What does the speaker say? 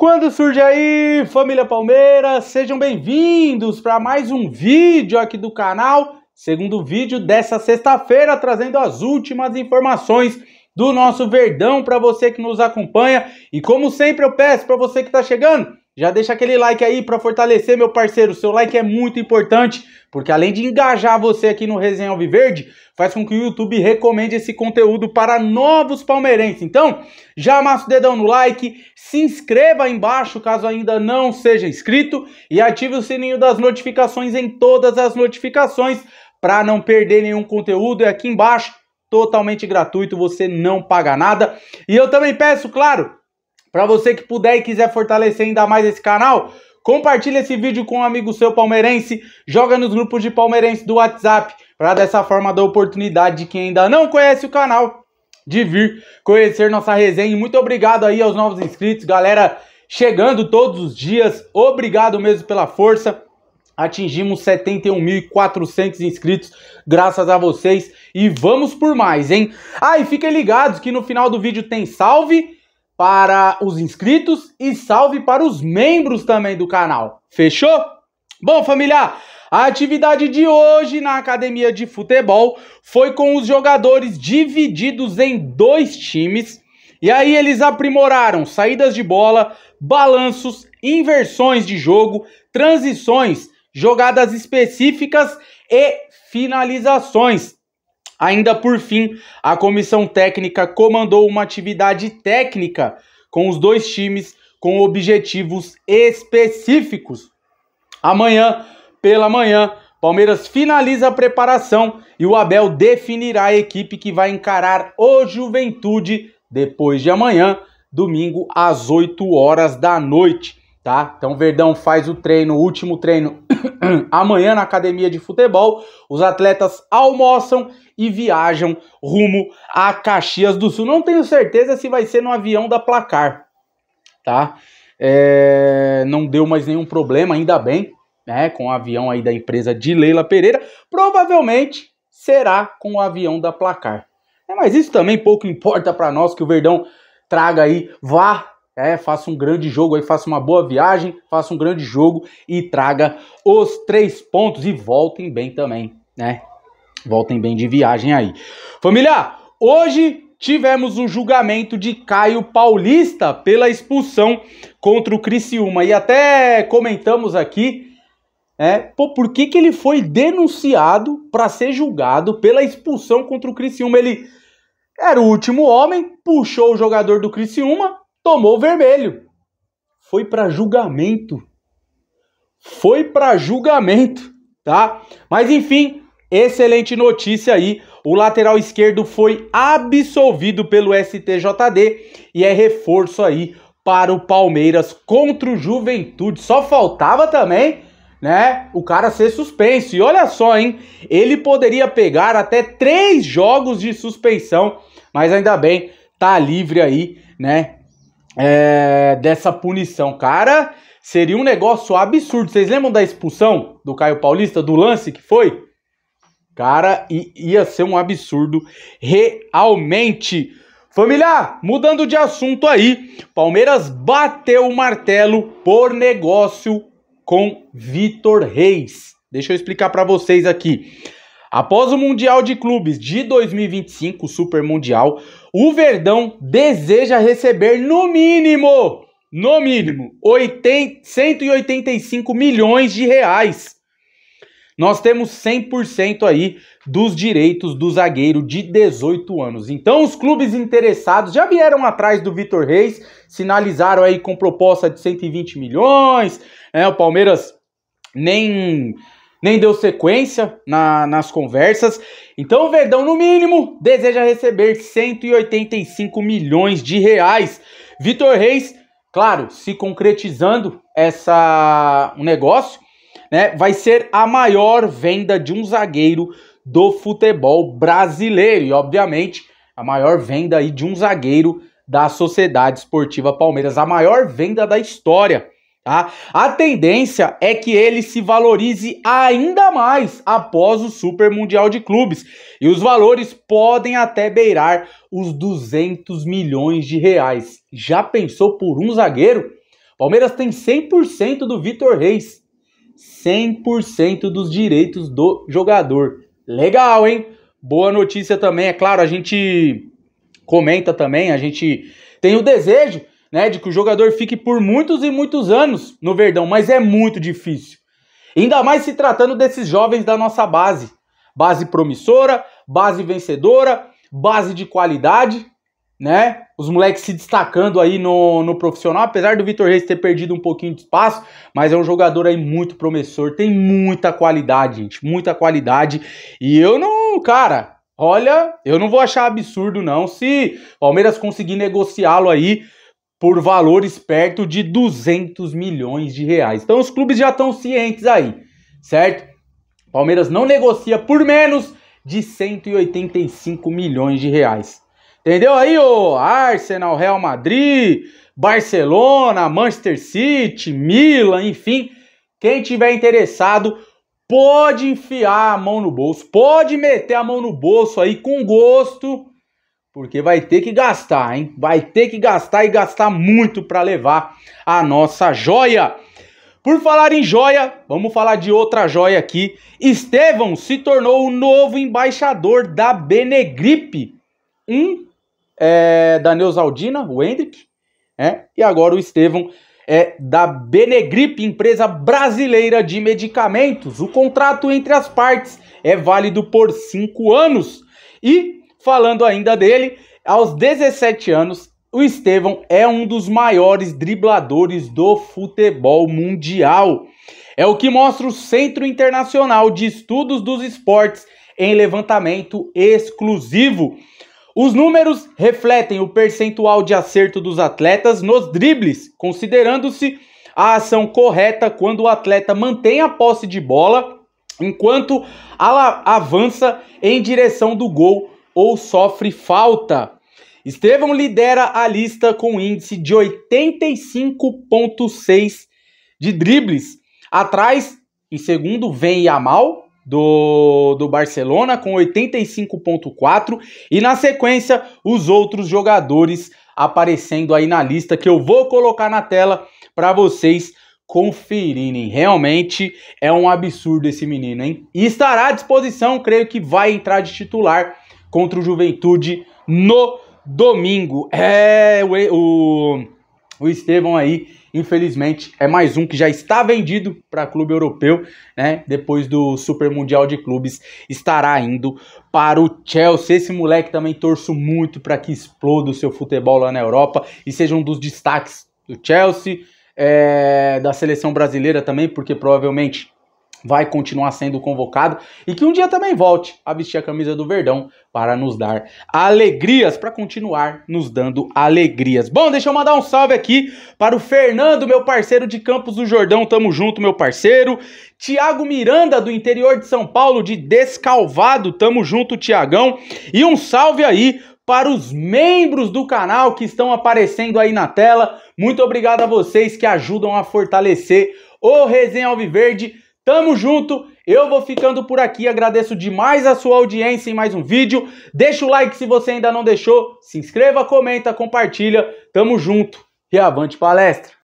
Quando surge aí, família Palmeiras, sejam bem-vindos para mais um vídeo aqui do canal. Segundo vídeo dessa sexta-feira, trazendo as últimas informações do nosso Verdão para você que nos acompanha. E como sempre eu peço para você que está chegando, já deixa aquele like aí para fortalecer meu parceiro. Seu like é muito importante, porque além de engajar você aqui no Resenha Alviverde, faz com que o YouTube recomende esse conteúdo para novos palmeirenses. Então, já amassa o dedão no like, se inscreva aí embaixo caso ainda não seja inscrito e ative o sininho das notificações em todas as notificações para não perder nenhum conteúdo. E aqui embaixo, totalmente gratuito, você não paga nada. E eu também peço, claro, para você que puder e quiser fortalecer ainda mais esse canal, compartilhe esse vídeo com um amigo seu palmeirense, joga nos grupos de palmeirense do WhatsApp, para dessa forma dar oportunidade de quem ainda não conhece o canal de vir conhecer nossa resenha. E muito obrigado aí aos novos inscritos, galera chegando todos os dias. Obrigado mesmo pela força. Atingimos 71.400 inscritos, graças a vocês. E vamos por mais, hein? Ah, e fiquem ligados que no final do vídeo tem salve para os inscritos e salve para os membros também do canal. Fechou? Bom, família, a atividade de hoje na academia de futebol foi com os jogadores divididos em dois times. E aí eles aprimoraram saídas de bola, balanços, inversões de jogo, transições, jogadas específicas e finalizações. Ainda por fim, a comissão técnica comandou uma atividade técnica com os dois times com objetivos específicos. Amanhã, pela manhã, Palmeiras finaliza a preparação e o Abel definirá a equipe que vai encarar o Juventude depois de amanhã, domingo às 8 horas da noite, tá? Então Verdão faz o treino, o último treino amanhã na academia de futebol. Os atletas almoçam e viajam rumo a Caxias do Sul. Não tenho certeza se vai ser no avião da Placar, tá? É, não deu mais nenhum problema, ainda bem, né? Com o avião aí da empresa de Leila Pereira. Provavelmente será com o avião da Placar. É, mas isso também pouco importa para nós que o Verdão traga aí, vá é, faça um grande jogo aí, faça uma boa viagem, faça um grande jogo e traga os três pontos e voltem bem também, né? Voltem bem de viagem aí. Família, hoje tivemos o julgamento de Caio Paulista pela expulsão contra o Criciúma. E até comentamos aqui, é, pô, por que, que ele foi denunciado para ser julgado pela expulsão contra o Criciúma? Ele era o último homem, puxou o jogador do Criciúma, tomou vermelho. Foi para julgamento. Foi para julgamento, tá? Mas enfim, Excelente notícia aí. O lateral esquerdo foi absolvido pelo STJD e é reforço aí para o Palmeiras contra o Juventude. Só faltava também, né, o cara ser suspenso. E olha só, hein, ele poderia pegar até três jogos de suspensão, mas ainda bem, tá livre aí, né, é, dessa punição. Cara, seria um negócio absurdo. Vocês lembram da expulsão do Caio Paulista, do lance que foi? Cara, ia ser um absurdo realmente. Família, mudando de assunto aí, Palmeiras bateu o martelo por negócio com Vitor Reis. Deixa eu explicar para vocês aqui. Após o Mundial de Clubes de 2025, o Super Mundial, o Verdão deseja receber no mínimo, no mínimo, 80, 185 milhões de reais nós temos 100% aí dos direitos do zagueiro de 18 anos. Então os clubes interessados já vieram atrás do Vitor Reis, sinalizaram aí com proposta de 120 milhões, né? O Palmeiras nem nem deu sequência na, nas conversas. Então o Verdão, no mínimo, deseja receber 185 milhões de reais. Vitor Reis, claro, se concretizando essa um negócio, né, vai ser a maior venda de um zagueiro do futebol brasileiro e, obviamente, a maior venda aí de um zagueiro da Sociedade Esportiva Palmeiras, a maior venda da história. Tá? A tendência é que ele se valorize ainda mais após o Super Mundial de Clubes e os valores podem até beirar os 200 milhões de reais. Já pensou por um zagueiro? Palmeiras tem 100% do Vitor Reis. 100% dos direitos do jogador. Legal, hein? Boa notícia também, é claro, a gente comenta também, a gente tem o desejo, né, de que o jogador fique por muitos e muitos anos no Verdão, mas é muito difícil. Ainda mais se tratando desses jovens da nossa base. Base promissora, base vencedora, base de qualidade, né? Os moleques se destacando aí no, no profissional, apesar do Vitor Reis ter perdido um pouquinho de espaço, mas é um jogador aí muito promissor, tem muita qualidade, gente, muita qualidade. E eu não, cara, olha, eu não vou achar absurdo não se Palmeiras conseguir negociá-lo aí por valores perto de 200 milhões de reais. Então os clubes já estão cientes aí, certo? Palmeiras não negocia por menos de 185 milhões de reais. Entendeu aí, o Arsenal, Real Madrid, Barcelona, Manchester City, Milan, enfim, quem tiver interessado pode enfiar a mão no bolso, pode meter a mão no bolso aí com gosto porque vai ter que gastar, hein? Vai ter que gastar e gastar muito para levar a nossa joia. Por falar em joia, vamos falar de outra joia aqui. Estevão se tornou o novo embaixador da Benegripe. Um é da Neusaldina, o Hendrick, é, e agora o Estevão é da Benegripe, empresa brasileira de medicamentos. O contrato entre as partes é válido por cinco anos. E Falando ainda dele, aos 17 anos, o Estevão é um dos maiores dribladores do futebol mundial. É o que mostra o Centro Internacional de Estudos dos Esportes em levantamento exclusivo. Os números refletem o percentual de acerto dos atletas nos dribles, considerando-se a ação correta quando o atleta mantém a posse de bola enquanto avança em direção do gol ou sofre falta. Estevão lidera a lista com índice de 85,6 de dribles. Atrás, em segundo, vem Yamal, do, do Barcelona, com 85,4. E na sequência, os outros jogadores aparecendo aí na lista que eu vou colocar na tela para vocês conferirem. Realmente é um absurdo esse menino, hein? E estará à disposição, creio que vai entrar de titular contra o Juventude no domingo. É, o, o, Estevão aí, infelizmente, é mais um que já está vendido para clube europeu, né? Depois do Super Mundial de Clubes, estará indo para o Chelsea. Esse moleque também torço muito para que exploda o seu futebol lá na Europa e seja um dos destaques do Chelsea, é, da seleção brasileira também, porque provavelmente vai continuar sendo convocado e que um dia também volte a vestir a camisa do Verdão para nos dar alegrias, para continuar nos dando alegrias. Bom, deixa eu mandar um salve aqui para o Fernando, meu parceiro de Campos do Jordão, tamo junto, meu parceiro. Tiago Miranda, do interior de São Paulo, de Descalvado, tamo junto, Tiagão. E um salve aí para os membros do canal que estão aparecendo aí na tela. Muito obrigado a vocês que ajudam a fortalecer o Resenha Alviverde Tamo junto, eu vou ficando por aqui, agradeço demais a sua audiência em mais um vídeo. Deixa o like se você ainda não deixou, se inscreva, comenta, compartilha. Tamo junto e avante palestra!